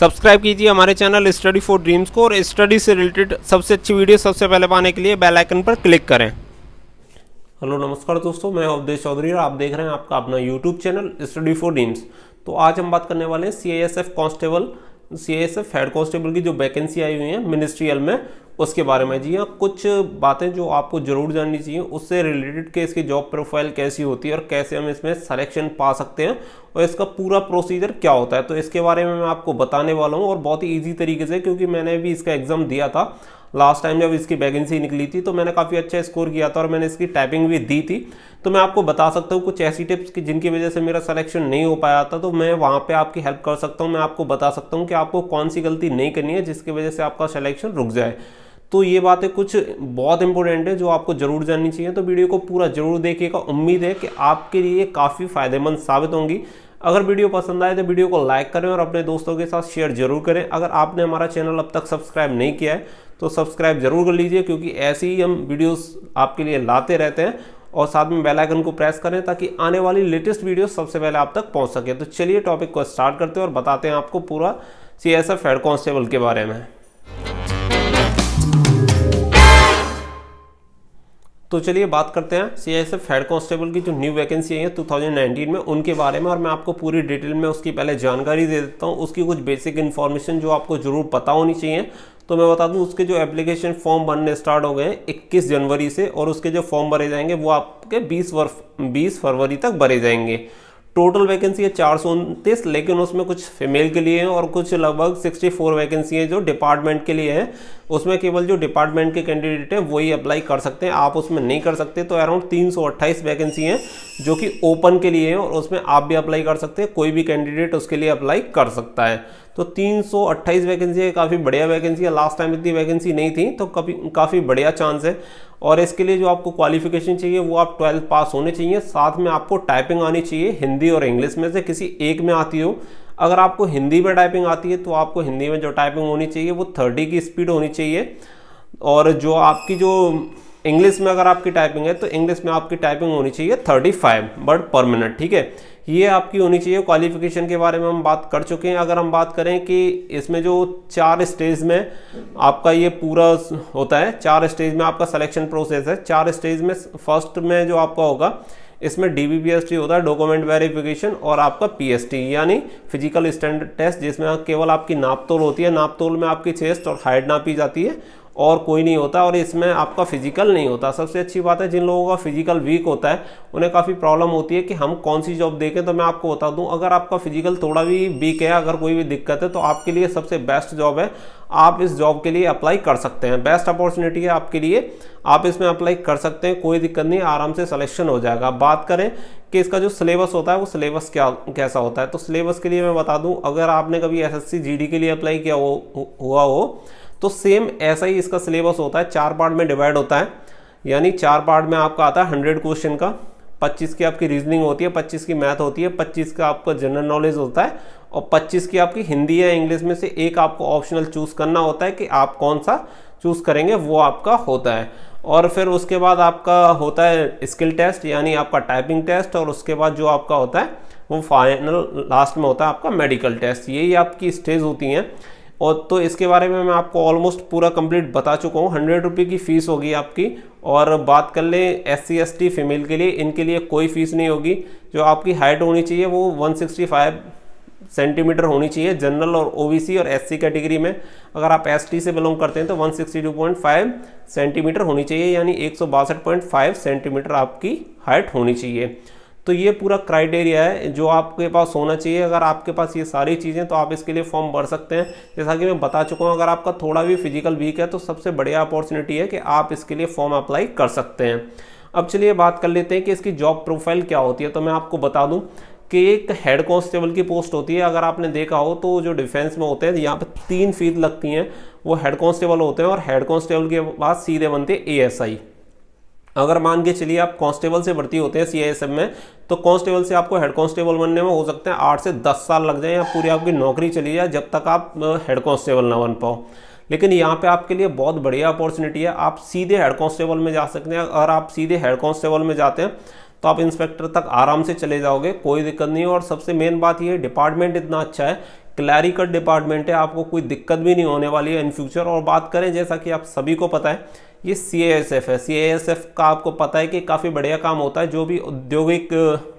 Subscribe कीजिए हमारे channel study for dreams को और स्टडी से रिलेटेड सबसे अच्छी वीडियो सबसे पहले पाने के लिए बेल आइकन पर क्लिक करें। हेलो, नमस्कार दोस्तों, मैं अवधेश चौधरी और आप देख रहे हैं आपका अपना YouTube channel study for dreams. तो आज हम बात करने वाले हैं C I S F constable C I S F head constable की जो वैकेंसी आई हुई है मिनिस्ट्रियल में उसके बारे में जी हाँ कुछ बातें जो आपको ज़रूर जाननी चाहिए, उससे रिलेटेड के इसकी जॉब प्रोफ़ाइल कैसी होती है और कैसे हम इसमें सिलेक्शन पा सकते हैं और इसका पूरा प्रोसीजर क्या होता है। तो इसके बारे में मैं आपको बताने वाला हूँ और बहुत ही ईजी तरीके से, क्योंकि मैंने भी इसका एग्ज़ाम दिया था। लास्ट टाइम जब इसकी वैकेंसी निकली थी तो मैंने काफ़ी अच्छा स्कोर किया था और मैंने इसकी टाइपिंग भी दी थी। तो मैं आपको बता सकता हूँ कुछ ऐसी टिप्स की जिनकी वजह से मेरा सिलेक्शन नहीं हो पाया था तो मैं वहाँ पे आपकी हेल्प कर सकता हूँ। मैं आपको बता सकता हूँ कि आपको कौन सी गलती नहीं करनी है, जिसकी वजह से आपका सिलेक्शन रुक जाए। तो ये बातें कुछ बहुत इंपॉर्टेंट है जो आपको ज़रूर जाननी चाहिए। तो वीडियो को पूरा ज़रूर देखिएगा। उम्मीद है कि आपके लिए काफ़ी फ़ायदेमंद साबित होंगी। अगर वीडियो पसंद आए तो वीडियो को लाइक करें और अपने दोस्तों के साथ शेयर ज़रूर करें। अगर आपने हमारा चैनल अब तक सब्सक्राइब नहीं किया है तो सब्सक्राइब ज़रूर कर लीजिए, क्योंकि ऐसे ही हम वीडियोस आपके लिए लाते रहते हैं और साथ में बेल आइकन को प्रेस करें ताकि आने वाली लेटेस्ट वीडियो सबसे पहले आप तक पहुँच सके। तो चलिए टॉपिक को स्टार्ट करते हैं और बताते हैं आपको पूरा C S F head constable के बारे में। तो चलिए बात करते हैं। C S F head constable की जो न्यू वैकेंसी आई है 2019 में, उनके बारे में, और मैं आपको पूरी डिटेल में उसकी पहले जानकारी दे देता हूँ। उसकी कुछ बेसिक इन्फॉर्मेशन जो आपको ज़रूर पता होनी चाहिए। तो मैं बता दूँ, उसके जो एप्लीकेशन फॉर्म बनने स्टार्ट हो गए 21 जनवरी से, और उसके जो फॉर्म भरे जाएँगे, वो आपके 20 वर्फ 20 फरवरी तक भरे जाएँगे। टोटल वैकेंसी है चार सौ उनतीस, लेकिन उसमें कुछ फीमेल के लिए हैं और कुछ लगभग 64 वैकेंसी है जो डिपार्टमेंट के लिए हैं। उसमें केवल जो डिपार्टमेंट के कैंडिडेट हैं, वही अप्लाई कर सकते हैं। आप उसमें नहीं कर सकते तो अराउंड तीन सौ अट्ठाइस वैकेंसी हैं जो कि ओपन के लिए हैं और उसमें आप भी अप्लाई कर सकते हैं। कोई भी कैंडिडेट उसके लिए अप्लाई कर सकता है। तो 328 वैकेंसी है, काफ़ी बढ़िया वैकेंसी है। लास्ट टाइम इतनी वैकेंसी नहीं थी तो कभी, काफ़ी बढ़िया चांस है। और इसके लिए जो आपको क्वालिफिकेशन चाहिए, वो आप ट्वेल्थ पास होने चाहिए। साथ में आपको टाइपिंग आनी चाहिए हिंदी और इंग्लिश में से, किसी एक में आती हो। अगर आपको हिंदी में टाइपिंग आती है तो आपको हिंदी में जो टाइपिंग होनी चाहिए, वो थर्टी की स्पीड होनी चाहिए। और जो आपकी जो इंग्लिश में अगर आपकी टाइपिंग है तो इंग्लिश में आपकी टाइपिंग होनी चाहिए thirty five word per minute ठीक है? ये आपकी होनी चाहिए क्वालिफिकेशन के बारे में हम बात कर चुके हैं। अगर हम बात करें कि इसमें जो चार स्टेज में आपका ये पूरा होता है, चार स्टेज में आपका सिलेक्शन प्रोसेस है, चार स्टेज में फ़र्स्ट में जो आपका होगा, इसमें डीबीपीएसटी होता है डॉक्यूमेंट वेरिफिकेशन और आपका पीएसटी यानी फ़िज़िकल स्टैंडर्ड टेस्ट जिसमें केवल आपकी नापतोल होती है। नापतोल में आपकी चेस्ट और हाइट नापी जाती है। और कोई नहीं होता और इसमें आपका फ़िज़िकल नहीं होता। सबसे अच्छी बात है जिन लोगों का फ़िज़िकल वीक होता है उन्हें काफ़ी प्रॉब्लम होती है कि हम कौन सी जॉब देखें तो मैं आपको बता दूँ अगर आपका फ़िज़िकल थोड़ा भी वीक है अगर कोई भी दिक्कत है तो आपके लिए सबसे बेस्ट जॉब है आप इस जॉब के लिए अप्लाई कर सकते हैं। बेस्ट अपॉर्चुनिटी है आपके लिए आप इसमें अप्लाई कर सकते हैं कोई दिक्कत नहीं आराम से सिलेक्शन हो जाएगा। बात करें कि इसका जो सिलेबस होता है वो सिलेबस क्या कैसा होता है? तो सिलेबस के लिए मैं बता दूँ अगर आपने कभी एसएससी जीडी के लिए अप्लाई किया हो, हुआ हो तो सेम ऐसा ही इसका सिलेबस होता है, चार पार्ट में डिवाइड होता है। यानी चार पार्ट में आपका आता है हंड्रेड क्वेश्चन का। पच्चीस की आपकी रीजनिंग होती है, पच्चीस की मैथ होती है, पच्चीस का आपका जनरल नॉलेज होता है और पच्चीस की आपकी हिंदी या इंग्लिश में से एक आपको ऑप्शनल चूज़ करना होता है कि आप कौन सा चूज़ करेंगे, वो आपका होता है। और फिर उसके बाद आपका होता है स्किल टेस्ट यानी आपका टाइपिंग टेस्ट और उसके बाद जो आपका होता है, वो फाइनल लास्ट में होता है आपका मेडिकल टेस्ट यही आपकी स्टेज होती हैं। और तो इसके बारे में मैं आपको ऑलमोस्ट पूरा कंप्लीट बता चुका हूँ। हंड्रेड रुपये की फ़ीस होगी आपकी। और बात कर लें S C S T female के लिए, इनके लिए कोई फ़ीस नहीं होगी। जो आपकी हाइट होनी चाहिए, वो 165 सेंटीमीटर होनी चाहिए जनरल और ओबीसी और एससी कैटेगरी में। अगर आप एसटी से बिलोंग करते हैं तो 162.5 सेंटीमीटर होनी चाहिए, यानी एक सेंटीमीटर आपकी हाइट होनी चाहिए। तो ये पूरा क्राइटेरिया है जो आपके पास होना चाहिए। अगर आपके पास ये सारी चीज़ें तो आप इसके लिए फॉर्म भर सकते हैं। जैसा कि मैं बता चुका हूँ, अगर आपका थोड़ा भी फ़िज़िकल वीक है तो सबसे बढ़िया अपॉर्चुनिटी है कि आप इसके लिए फॉर्म अप्लाई कर सकते हैं। अब चलिए बात कर लेते हैं कि इसकी जॉब प्रोफ़ाइल क्या होती है। तो मैं आपको बता दूँ कि एक हेड कांस्टेबल की पोस्ट होती है। अगर आपने देखा हो तो जो डिफेंस में होते हैं, यहाँ पे तीन फ़ीस लगती हैं, वो हेड कांस्टेबल होते हैं और हेड कांस्टेबल के बाद सीधे बनते हैं एएसआई अगर मान के चलिए आप कांस्टेबल से भर्ती होते हैं सीआईएसएफ में तो कांस्टेबल से आपको हेड कांस्टेबल बनने में हो सकते हैं आठ से दस साल लग जाए या पूरी आपकी नौकरी चली जाए जब तक आप हेड कांस्टेबल ना बन पाओ। लेकिन यहाँ पे आपके लिए बहुत बढ़िया अपॉर्चुनिटी है। आप सीधे हेड कांस्टेबल में जा सकते हैं। अगर आप सीधे हेड कांस्टेबल में जाते हैं तो आप इंस्पेक्टर तक आराम से चले जाओगे, कोई दिक्कत नहीं और सबसे मेन बात ये डिपार्टमेंट इतना अच्छा है, क्लैरिकल डिपार्टमेंट है, आपको कोई दिक्कत भी नहीं होने वाली है इन फ्यूचर। और बात करें, जैसा कि आप सभी को पता है ये सी है। सी का आपको पता है कि काफ़ी बढ़िया काम होता है। जो भी औद्योगिक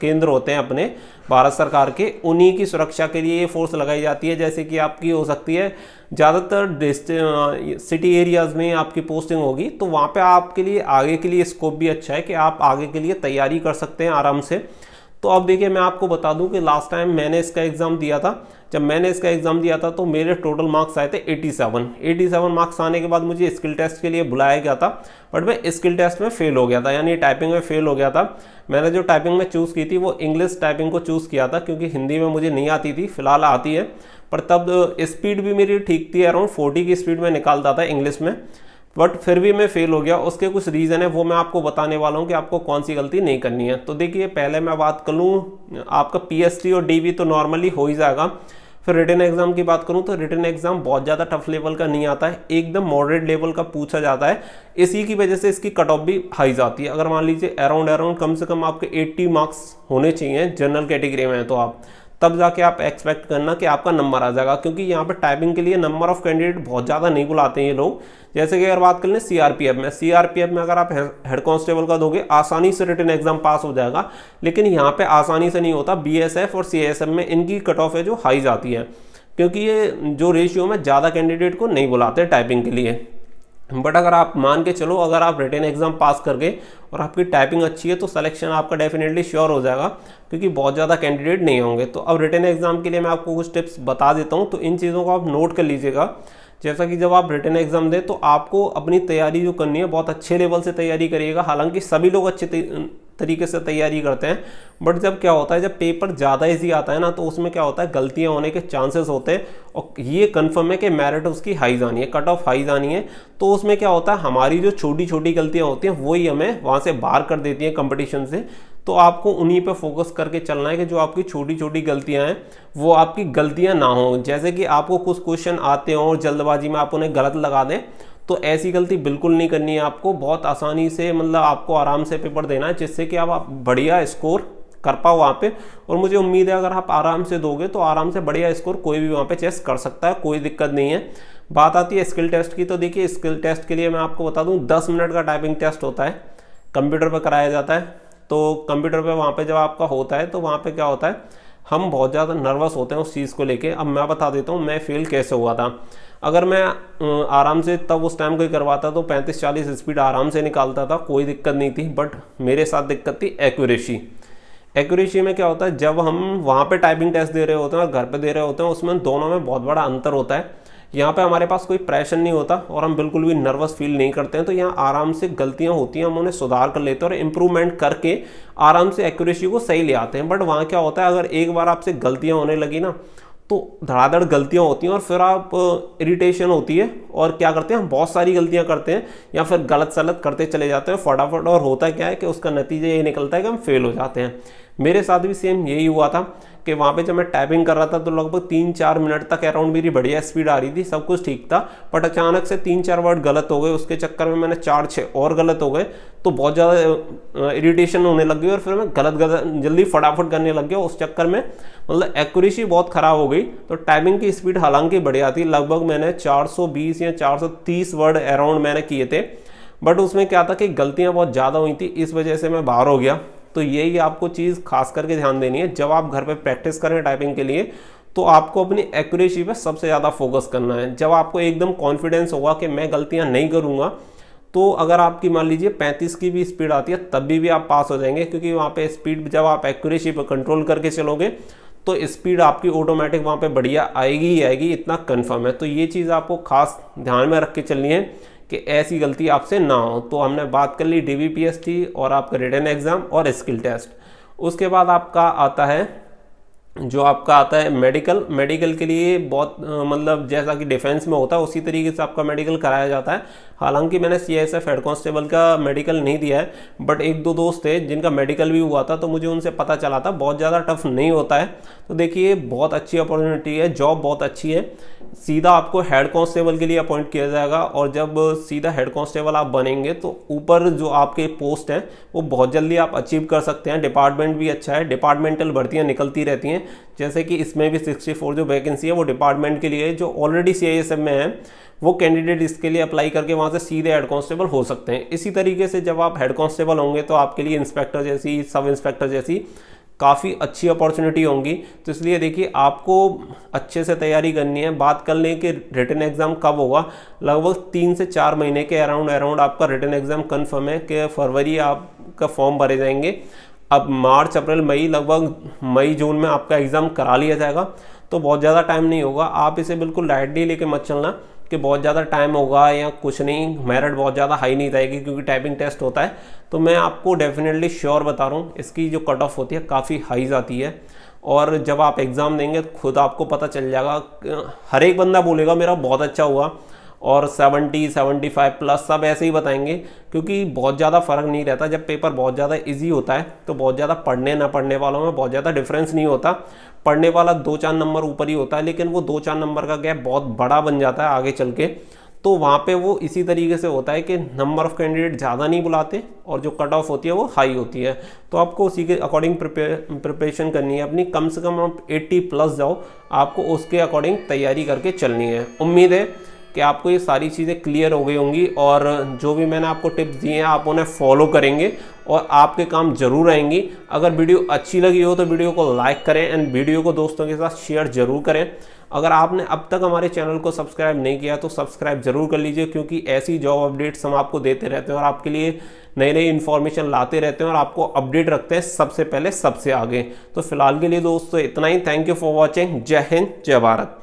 केंद्र होते हैं अपने भारत सरकार के, उन्हीं की सुरक्षा के लिए ये फोर्स लगाई जाती है। जैसे कि आपकी हो सकती है, ज़्यादातर सिटी एरियाज़ में आपकी पोस्टिंग होगी तो वहाँ पे आपके लिए, आगे के लिए स्कोप भी अच्छा है कि आप आगे के लिए तैयारी कर सकते हैं आराम से। तो अब देखिए, मैं आपको बता दूँ कि लास्ट टाइम मैंने इसका एग्ज़ाम दिया था। जब मैंने इसका एग्ज़ाम दिया था तो मेरे टोटल मार्क्स आए थे 87 87 मार्क्स आने के बाद मुझे स्किल टेस्ट के लिए बुलाया गया था बट मैं स्किल टेस्ट में फेल हो गया था, यानी टाइपिंग में फेल हो गया था। मैंने जो टाइपिंग में चूज़ की थी, वो इंग्लिश टाइपिंग को चूज़ किया था, क्योंकि हिंदी में मुझे नहीं आती थी, फ़िलहाल आती है। पर तब स्पीड भी मेरी ठीक थी अराउंड फोर्टी की स्पीड में निकालता था इंग्लिश में। बट फिर भी मैं फेल हो गया। उसके कुछ रीज़न है, वो मैं आपको बताने वाला हूँ कि आपको कौन सी गलती नहीं करनी है। तो देखिए, पहले मैं बात कर लूँ, आपका पीएसटी और डी तो नॉर्मली हो ही जाएगा। फिर रिटर्न एग्ज़ाम की बात करूँ तो रिटर्न एग्ज़ाम बहुत ज़्यादा टफ लेवल का नहीं आता है। एकदम मॉडरेट लेवल का पूछा जाता है। इसी की वजह से इसकी कट ऑफ़ भी हाई जाती है। अगर मान लीजिए अराउंड अराउंड कम से कम आपके 80 मार्क्स होने चाहिए जनरल कैटेगरी में तो आप। तब जाके आप एक्सपेक्ट करना कि आपका नंबर आ जाएगा, क्योंकि यहाँ पर टाइपिंग के लिए नंबर ऑफ़ कैंडिडेट बहुत ज़्यादा नहीं बुलाते हैं ये लोग। जैसे कि अगर बात कर लें सीआरपीएफ में सीआरपीएफ में अगर आप हेड कांस्टेबल का दोगे, आसानी से रिटर्न एग्ज़ाम पास हो जाएगा, लेकिन यहाँ पे आसानी से नहीं होता। बीएसएफ और सीएसएफ में इनकी कट ऑफ़ है जो हाई जाती है, क्योंकि ये जो रेशियो में ज़्यादा कैंडिडेट को नहीं बुलाते टाइपिंग के लिए। बट अगर आप मान के चलो, अगर आप रिटर्न एग्ज़ाम पास कर गए और आपकी टाइपिंग अच्छी है तो सिलेक्शन आपका डेफिनेटली श्योर हो जाएगा, क्योंकि बहुत ज़्यादा कैंडिडेट नहीं होंगे। तो अब रिटर्न एग्ज़ाम के लिए मैं आपको कुछ टिप्स बता देता हूँ। तो इन चीज़ों को आप नोट कर लीजिएगा। जैसा कि जब आप रिटर्न एग्ज़ाम दें तो आपको अपनी तैयारी जो करनी है, बहुत अच्छे लेवल से तैयारी करिएगा। हालाँकि सभी लोग अच्छे तरीके से तैयारी करते हैं। बट जब क्या होता है, जब पेपर ज़्यादा इजी आता है ना तो उसमें क्या होता है, गलतियाँ होने के चांसेस होते हैं। और ये कन्फर्म है कि मेरिट उसकी हाई जानी है कट ऑफ़ हाई जानी है। तो उसमें क्या होता है, हमारी जो छोटी छोटी गलतियाँ होती हैं, वही हमें वहाँ से बाहर कर देती हैं कंपटीशन से। तो आपको उन्हीं पे फोकस करके चलना है कि जो आपकी छोटी छोटी गलतियाँ हैं, वो आपकी गलतियाँ ना हो। जैसे कि आपको कुछ क्वेश्चन आते हों और जल्दबाजी में आप उन्हें गलत लगा दें तो ऐसी गलती बिल्कुल नहीं करनी है आपको। बहुत आसानी से मतलब आपको आराम से पेपर देना है, जिससे कि आप बढ़िया स्कोर कर पाओ वहाँ पे। और मुझे उम्मीद है, अगर आप आराम से दोगे तो आराम से बढ़िया स्कोर कोई भी वहाँ पे चेस कर सकता है, कोई दिक्कत नहीं है। बात आती है स्किल टेस्ट की तो देखिए, स्किल टेस्ट के लिए मैं आपको बता दूँ, दस मिनट का टाइपिंग टेस्ट होता है, कंप्यूटर पर कराया जाता है। तो कंप्यूटर पर वहाँ पर जब आपका होता है तो वहाँ पर क्या होता है हम बहुत ज़्यादा नर्वस होते हैं उस चीज़ को लेके। अब मैं बता देता हूँ, मैं फेल कैसे हुआ था। अगर मैं आराम से तब उस टाइम कोई करवाता तो 35-40 स्पीड आराम से निकालता था, कोई दिक्कत नहीं थी बट मेरे साथ दिक्कत थी एक्यूरेसी एक्यूरेसी में क्या होता है, जब हम वहाँ पर टाइपिंग टेस्ट दे रहे होते हैं और घर पर दे रहे होते हैं, उसमें दोनों में बहुत बड़ा अंतर होता है। यहाँ पे हमारे पास कोई प्रेशर नहीं होता और हम बिल्कुल भी नर्वस फील नहीं करते हैं तो यहाँ आराम से गलतियाँ होती हैं, हम उन्हें सुधार कर लेते हैं और इम्प्रूवमेंट करके आराम से एक्यूरेसी को सही ले आते हैं। बट वहाँ क्या होता है, अगर एक बार आपसे गलतियाँ होने लगी ना तो धड़ाधड़ गलतियाँ होती हैं और फिर आप इरिटेशन होती है और क्या करते हैं, हम बहुत सारी गलतियाँ करते हैं या फिर गलत सलत करते चले जाते हैं फटाफट, और होता क्या है कि उसका नतीजा ये निकलता है कि हम फेल हो जाते हैं। मेरे साथ भी सेम यही हुआ था कि वहाँ पे जब मैं टाइपिंग कर रहा था तो लगभग तीन चार मिनट तक अराउंड मेरी बढ़िया स्पीड आ रही थी, सब कुछ ठीक था बट अचानक से तीन चार वर्ड गलत हो गए, उसके चक्कर में मैंने चार छः और गलत हो गए तो बहुत ज़्यादा इरिटेशन होने लग गई और फिर मैं गलत गलत, जल्दी फटाफट करने लग गया। उस चक्कर में मतलब एक्यूरेसी बहुत ख़राब हो गई तो टाइपिंग की स्पीड हालाँकि बढ़िया थी लगभग मैंने 420 या 430 वर्ड अराउंड मैंने किए थे बट उसमें क्या था कि गलतियाँ बहुत ज़्यादा हुई थी, इस वजह से मैं बाहर हो गया। तो यही आपको चीज़ खास करके ध्यान देनी है। जब आप घर पर प्रैक्टिस करें टाइपिंग के लिए तो आपको अपनी एक्यूरेसी पे सबसे ज़्यादा फोकस करना है। जब आपको एकदम कॉन्फिडेंस होगा कि मैं गलतियाँ नहीं करूँगा तो अगर आपकी मान लीजिए 35 की भी स्पीड आती है तब भी, भी आप पास हो जाएँगे क्योंकि वहाँ पे स्पीड जब आप एक्यूरेसी पर कंट्रोल करके चलोगे तो स्पीड आपकी ऑटोमेटिक वहाँ पे बढ़िया आएगी ही आएगी इतना कन्फर्म है। तो ये चीज़ आपको खास ध्यान में रख के चलनी है। कि ऐसी गलती आपसे ना हो। तो हमने बात कर ली डी और आपका रिटर्न एग्ज़ाम और स्किल टेस्ट उसके बाद आपका आता है, जो आपका आता है मेडिकल मेडिकल के लिए बहुत मतलब जैसा कि डिफेंस में होता है, उसी तरीके से आपका मेडिकल कराया जाता है। हालाँकि मैंने C S F head constable का मेडिकल नहीं दिया है बट एक दो दोस्त थे जिनका मेडिकल भी हुआ था तो मुझे उनसे पता चला था। बहुत ज़्यादा टफ नहीं होता है। तो देखिए, बहुत अच्छी अपॉर्चुनिटी है जॉब बहुत अच्छी है। सीधा आपको हेड कांस्टेबल के लिए अपॉइंट किया जाएगा और जब सीधा हेड कांस्टेबल आप बनेंगे तो ऊपर जो आपके पोस्ट हैं, वो बहुत जल्दी आप अचीव कर सकते हैं। डिपार्टमेंट भी अच्छा है डिपार्टमेंटल भर्तियाँ निकलती रहती हैं। जैसे कि इसमें भी 64 जो वैकेंसी है, वो डिपार्टमेंट के लिए जो ऑलरेडी CISF में है, वो कैंडिडेट इसके लिए अप्लाई करके वहाँ से सीधे हेड कांस्टेबल हो सकते हैं। इसी तरीके से जब आप हेड कांस्टेबल होंगे तो आपके लिए इंस्पेक्टर जैसी सब इंस्पेक्टर जैसी काफ़ी अच्छी अपॉर्चुनिटी होंगी। तो इसलिए देखिए, आपको अच्छे से तैयारी करनी है। बात कर लें कि रिटर्न एग्ज़ाम कब होगा। लगभग तीन से चार महीने के अराउंड अराउंड आपका रिटर्न एग्ज़ाम कन्फर्म है कि फरवरी आपका फॉर्म भरे जाएँगे। अब मार्च, अप्रैल, मई, लगभग मई, जून में आपका एग्ज़ाम करा लिया जाएगा। तो बहुत ज़्यादा टाइम नहीं होगा। आप इसे बिल्कुल लाइटली लेके मत चलना। कि बहुत ज़्यादा टाइम होगा या कुछ नहीं मेरिट बहुत ज़्यादा हाई नहीं रहेगी क्योंकि टाइपिंग टेस्ट होता है। तो मैं आपको डेफिनेटली श्योर बता रहा हूँ, इसकी जो कट ऑफ़ होती है काफ़ी हाई जाती है। और जब आप एग्ज़ाम देंगे, खुद आपको पता चल जाएगा, हर एक बंदा बोलेगा, मेरा बहुत अच्छा हुआ। और 70, 75 प्लस सब ऐसे ही बताएँगे क्योंकि बहुत ज़्यादा फ़र्क नहीं रहता। जब पेपर बहुत ज़्यादा इजी होता है तो बहुत ज़्यादा पढ़ने ना पढ़ने वालों में बहुत ज़्यादा डिफरेंस नहीं होता। पढ़ने वाला दो चार नंबर ऊपर ही होता है लेकिन वो दो चार नंबर का गैप बहुत बड़ा बन जाता है आगे चल के। तो वहाँ पे वो इसी तरीके से होता है कि नंबर ऑफ़ कैंडिडेट ज़्यादा नहीं बुलाते और जो कट ऑफ़ होती है वो हाई होती है। तो आपको उसी के अकॉर्डिंग प्रिपरेशन करनी है। अपनी कम से कम आप 80 प्लस जाओ आपको उसके अकॉर्डिंग तैयारी करके चलनी है। उम्मीद है कि आपको ये सारी चीज़ें क्लियर हो गई होंगी और जो भी मैंने आपको टिप्स दिए हैं, आप उन्हें फॉलो करेंगे और आपके काम ज़रूर आएँगी। अगर वीडियो अच्छी लगी हो तो वीडियो को लाइक करें एंड वीडियो को दोस्तों के साथ शेयर ज़रूर करें। अगर आपने अब तक हमारे चैनल को सब्सक्राइब नहीं किया तो सब्सक्राइब ज़रूर कर लीजिए, क्योंकि ऐसी जॉब अपडेट्स हम आपको देते रहते हैं और आपके लिए नई नई इन्फॉर्मेशन लाते रहते हैं और आपको अपडेट रखते हैं सबसे पहले सबसे आगे। तो फ़िलहाल के लिए दोस्तों इतना ही। थैंक यू फॉर वॉचिंग जय हिंद, जय भारत।